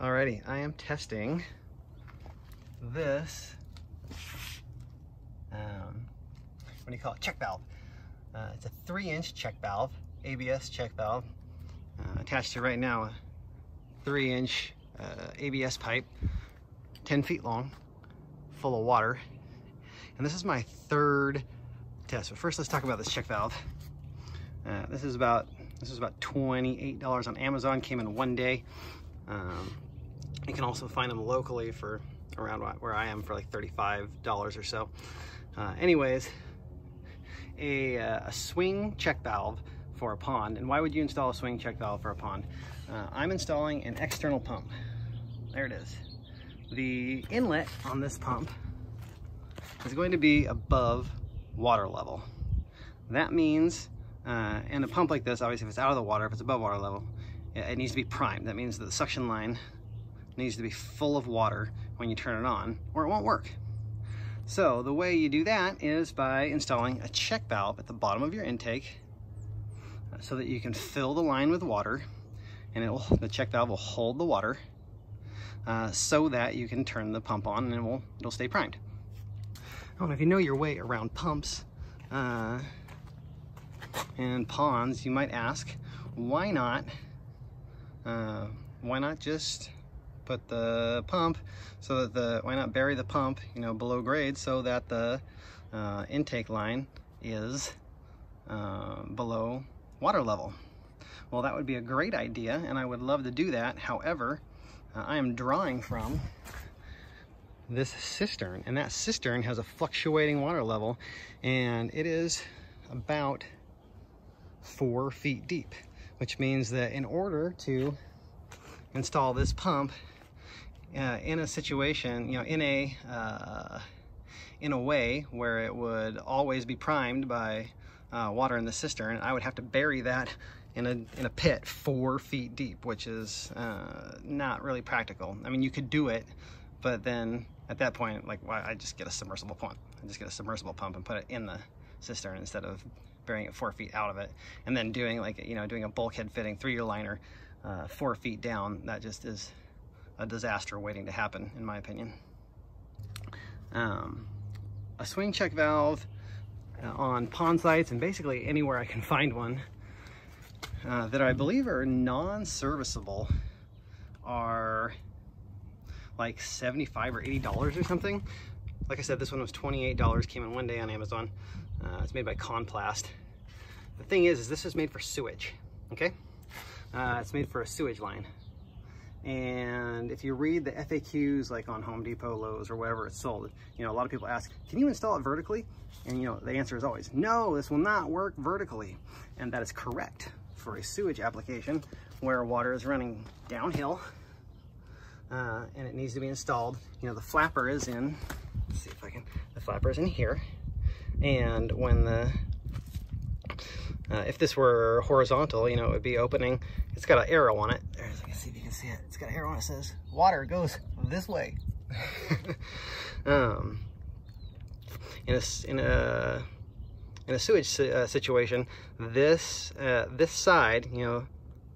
Alrighty, I am testing this, um, what do you call it, check valve. Uh, it's a three inch check valve, ABS check valve, uh, attached to right now a three inch uh, ABS pipe, 10 feet long, full of water. And this is my third test. But first let's talk about this check valve. Uh, this is about this is about $28 on Amazon, came in one day. Um, you can also find them locally for around where I am for like $35 or so. Uh, anyways, a, uh, a, swing check valve for a pond. And why would you install a swing check valve for a pond? Uh, I'm installing an external pump. There it is. The inlet on this pump is going to be above water level. That means, uh, and a pump like this, obviously if it's out of the water, if it's above water level, it needs to be primed. That means that the suction line needs to be full of water when you turn it on or it won't work. So the way you do that is by installing a check valve at the bottom of your intake so that you can fill the line with water and it will, the check valve will hold the water uh, so that you can turn the pump on and it will, it'll stay primed. Now, if you know your way around pumps uh, and ponds, you might ask, why not, uh, why not just put the pump so that the, why not bury the pump, you know, below grade so that the uh, intake line is uh, below water level. Well, that would be a great idea and I would love to do that. However, uh, I am drawing from this cistern and that cistern has a fluctuating water level and it is about four feet deep, which means that in order to install this pump uh, in a situation, you know, in a uh, in a way where it would always be primed by uh, water in the cistern, I would have to bury that in a in a pit four feet deep, which is uh, not really practical. I mean, you could do it, but then at that point, like, why I just get a submersible pump. I just get a submersible pump and put it in the cistern instead of burying it four feet out of it, and then doing like you know doing a bulkhead fitting through your liner uh, four feet down. That just is a disaster waiting to happen, in my opinion. Um, a swing check valve uh, on pond sites and basically anywhere I can find one uh, that I believe are non-serviceable are like 75 or 80 dollars or something. Like I said this one was 28 dollars came in one day on Amazon. Uh, it's made by Canplas. The thing is is this is made for sewage okay? Uh, it's made for a sewage line and if you read the FAQs like on Home Depot, Lowe's, or wherever it's sold, you know, a lot of people ask, can you install it vertically? And you know, the answer is always, no, this will not work vertically. And that is correct for a sewage application where water is running downhill uh, and it needs to be installed. You know, the flapper is in, let's see if I can, the flapper is in here. And when the, uh, if this were horizontal, you know, it would be opening, it's got an arrow on it. There's can see it. It's got a arrow on it says water goes this way. um, in a in a in a sewage uh, situation, this uh, this side, you know,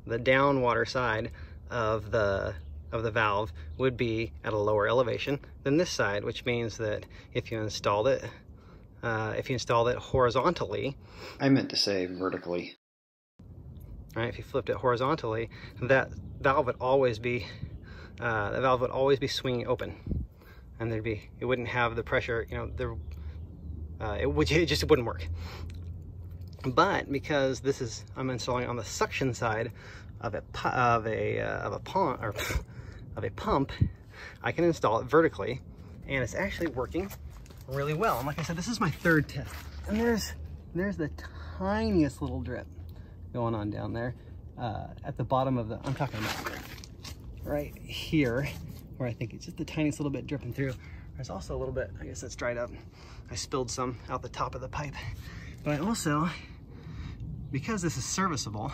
the downwater side of the of the valve would be at a lower elevation than this side, which means that if you installed it, uh, if you installed it horizontally, I meant to say vertically right? If you flipped it horizontally, that valve would always be, uh, the valve would always be swinging open. And there'd be, it wouldn't have the pressure, you know, there, uh, it, would, it just wouldn't work. But because this is, I'm installing on the suction side of a, of a, uh, of a pump, or of a pump, I can install it vertically and it's actually working really well. And like I said, this is my third test. And there's, there's the tiniest little drip going on down there uh, at the bottom of the, I'm talking about right here, where I think it's just the tiniest little bit dripping through. There's also a little bit, I guess that's dried up. I spilled some out the top of the pipe. But I also, because this is serviceable,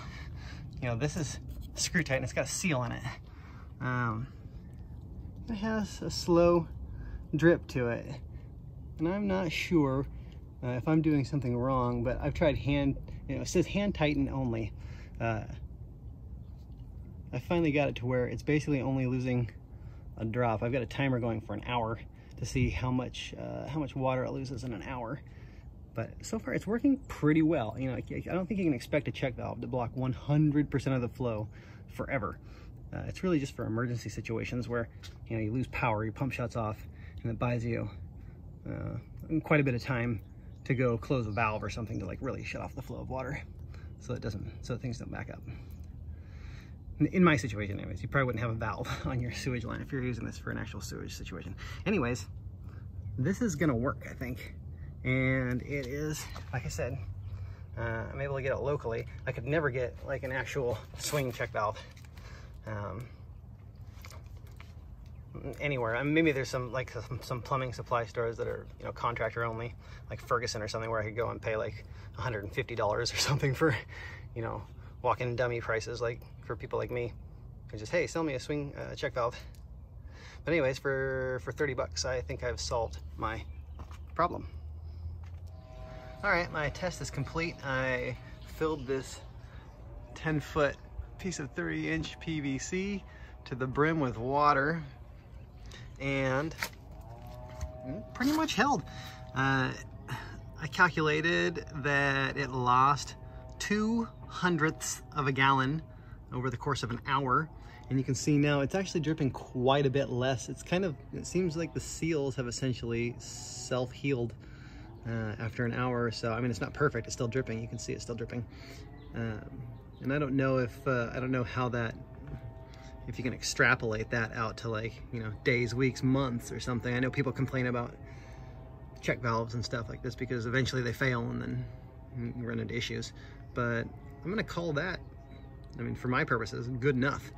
you know, this is screw tight and it's got a seal in it. Um, it has a slow drip to it. And I'm not sure uh, if I'm doing something wrong, but I've tried hand, you know, it says hand tighten only. Uh, I finally got it to where it's basically only losing a drop. I've got a timer going for an hour to see how much uh, how much water it loses in an hour. But so far it's working pretty well. You know, I don't think you can expect a check valve to block 100% of the flow forever. Uh, it's really just for emergency situations where, you know, you lose power, your pump shuts off, and it buys you uh, quite a bit of time to go close a valve or something to like really shut off the flow of water so it doesn't, so things don't back up. In my situation anyways, you probably wouldn't have a valve on your sewage line if you're using this for an actual sewage situation. Anyways, this is gonna work, I think. And it is, like I said, uh, I'm able to get it locally. I could never get like an actual swing check valve um, anywhere. I mean, maybe there's some like some, some, plumbing supply stores that are you know contractor only, like Ferguson or something, where I could go and pay like $150 or something for you know walk-in dummy prices, like for people like me. And just hey, sell me a swing uh, check valve. But anyways, for for 30 bucks, I think I've solved my problem. All right, my test is complete. I filled this 10 foot piece of 30 inch PVC to the brim with water and pretty much held. Uh, I calculated that it lost two hundredths of a gallon over the course of an hour. And you can see now it's actually dripping quite a bit less. It's kind of, it seems like the seals have essentially self-healed uh, after an hour or so. I mean, it's not perfect, it's still dripping. You can see it's still dripping. Um, and I don't know if, uh, I don't know how that, if you can extrapolate that out to like, you know, days, weeks, months or something. I know people complain about check valves and stuff like this because eventually they fail and then you run into issues. But I'm gonna call that, I mean, for my purposes, good enough.